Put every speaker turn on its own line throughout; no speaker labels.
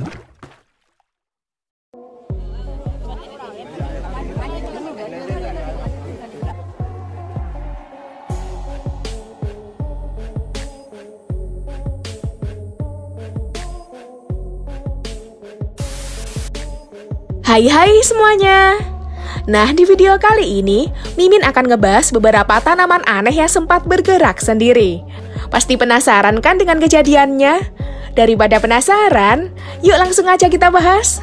Hai hai semuanya Nah di video kali ini Mimin akan ngebahas beberapa tanaman aneh yang sempat bergerak sendiri Pasti penasaran kan dengan kejadiannya? Daripada penasaran, yuk langsung aja kita bahas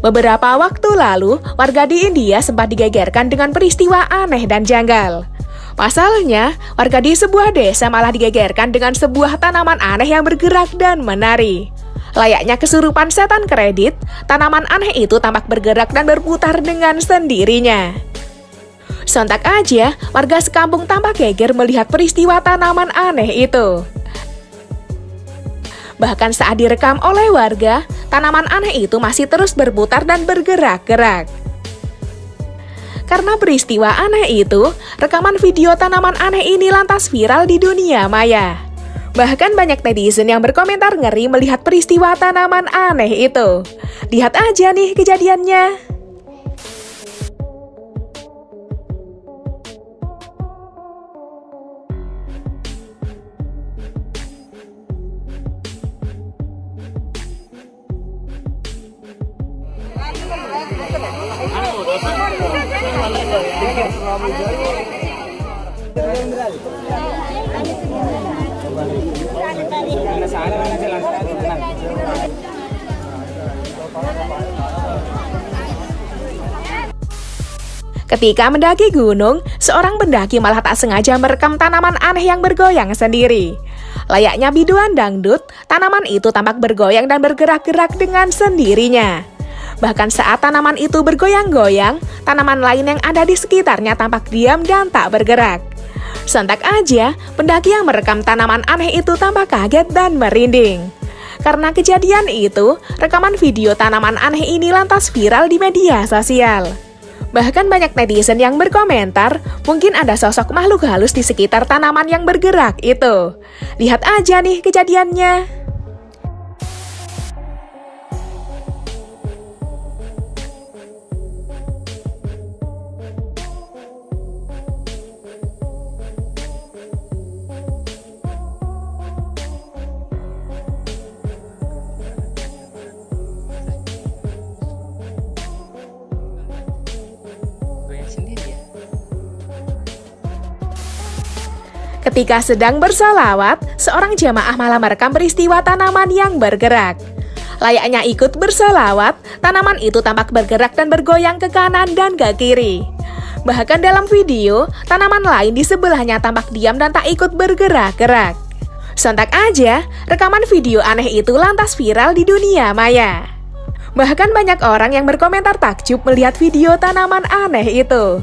Beberapa waktu lalu, warga di India sempat digegerkan dengan peristiwa aneh dan janggal. Pasalnya, warga di sebuah desa malah digegerkan dengan sebuah tanaman aneh yang bergerak dan menari. Layaknya kesurupan setan kredit, tanaman aneh itu tampak bergerak dan berputar dengan sendirinya. Sontak aja, warga sekampung tampak geger melihat peristiwa tanaman aneh itu. Bahkan saat direkam oleh warga, tanaman aneh itu masih terus berputar dan bergerak-gerak. Karena peristiwa aneh itu, rekaman video tanaman aneh ini lantas viral di dunia maya. Bahkan banyak netizen yang berkomentar ngeri melihat peristiwa tanaman aneh itu. Lihat aja nih kejadiannya. Ketika mendaki gunung, seorang pendaki malah tak sengaja merekam tanaman aneh yang bergoyang sendiri. Layaknya biduan dangdut, tanaman itu tampak bergoyang dan bergerak-gerak dengan sendirinya. Bahkan saat tanaman itu bergoyang-goyang, tanaman lain yang ada di sekitarnya tampak diam dan tak bergerak. Sontak aja, pendaki yang merekam tanaman aneh itu tampak kaget dan merinding. Karena kejadian itu, rekaman video tanaman aneh ini lantas viral di media sosial. Bahkan banyak netizen yang berkomentar, mungkin ada sosok makhluk halus di sekitar tanaman yang bergerak itu. Lihat aja nih kejadiannya. Ketika sedang bersolawat, seorang jamaah malah merekam peristiwa tanaman yang bergerak. Layaknya ikut bersolawat, tanaman itu tampak bergerak dan bergoyang ke kanan dan ke kiri. Bahkan dalam video, tanaman lain di sebelahnya tampak diam dan tak ikut bergerak-gerak. Sontak aja, rekaman video aneh itu lantas viral di dunia maya. Bahkan banyak orang yang berkomentar takjub melihat video tanaman aneh itu.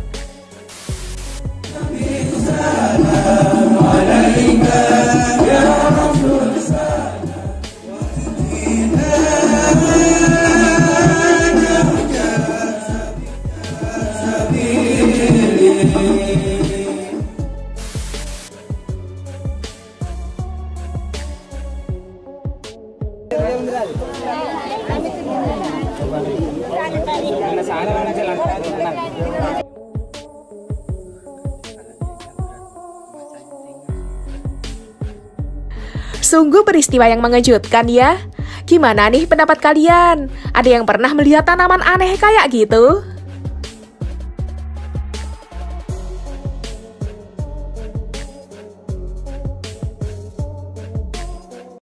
Sungguh peristiwa yang mengejutkan ya. Gimana nih pendapat kalian? Ada yang pernah melihat tanaman aneh kayak gitu?